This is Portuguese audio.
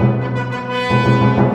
Música